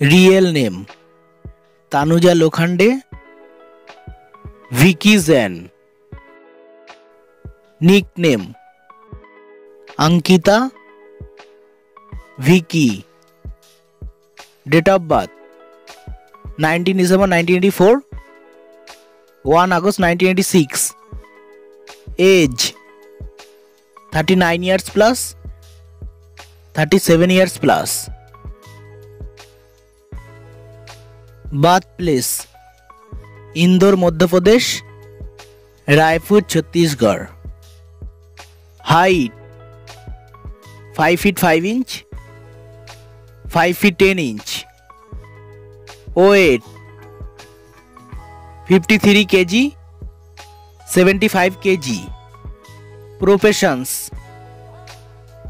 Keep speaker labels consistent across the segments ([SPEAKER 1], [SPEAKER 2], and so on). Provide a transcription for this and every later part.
[SPEAKER 1] Real name. Tanuja Lokhande Vicky Jain. Nick name Ankita, Vicky. Date of birth, nineteen December nineteen eighty four, one August nineteen eighty six. Age, thirty nine years plus, thirty seven years plus. Plus birthplace Indore Madhya Pradesh Raipur Chhattisgarh height five feet five inch five feet ten inch weight 53 kg 75 kg professions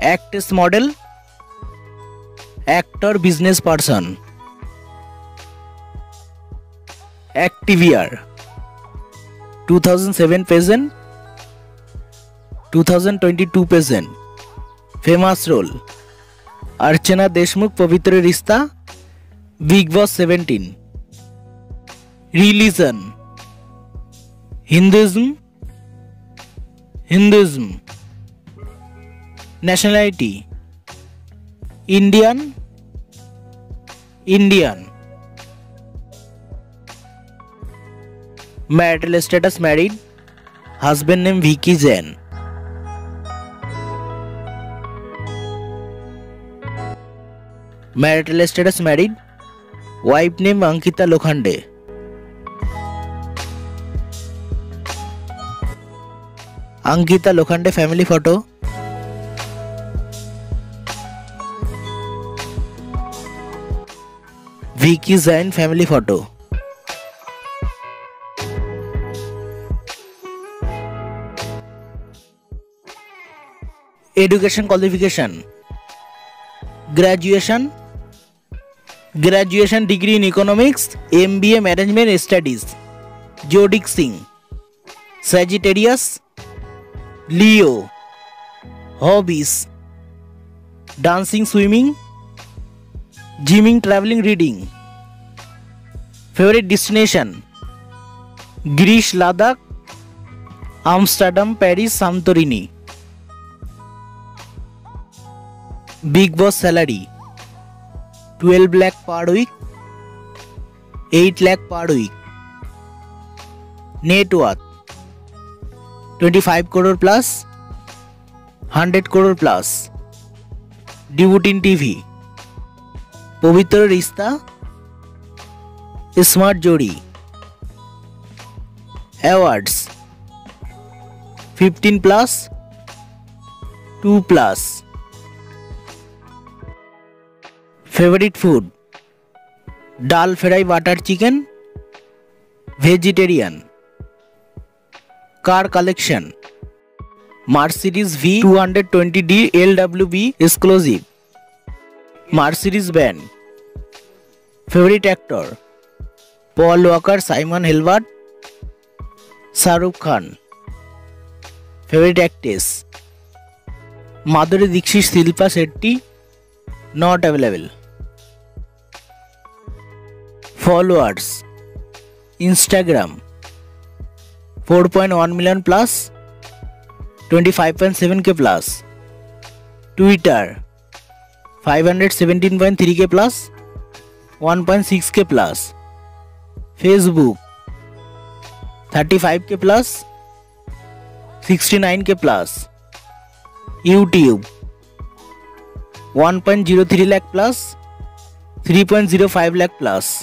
[SPEAKER 1] actress model actor business person active year. 2007 present 2022 present. Famous role. Archana Deshmukh Pavitra Rishta Bigg Boss seventeen religion Hinduism Hinduism nationality Indian Indian marital status married husband name Vicky Jain. Marital status married wife name Ankita Lokhande. Ankita Lokhande family photo. Vicky Jain family photo. Education qualification graduation graduation degree in economics M B A management studies zodiac Singh Sagittarius Leo hobbies dancing swimming gyming travelling reading favourite destination Greece Ladakh Amsterdam Paris Santorini Bigg Boss salary twelve lakh per week eight lakh per week net worth twenty five crore plus hundred crore plus ডিউটিন TV Pavitra Rishta smart Jodi awards fifteen plus two plus favourite food dal fry butter chicken vegetarian car collection Mercedes V 220 D L W B exclusive Mercedes Benz favourite actor Paul Walker Simon Hilbert Shahrukh Khan favourite actress Madhuri Dixit Shilpa Shetty not available followers Instagram 4.1 million plus 25.7 K plus Twitter 517.3 के plus 1.6 के plus Facebook 35 K plus 69 K plus YouTube 1.03 lakh plus 3.05 lakh plus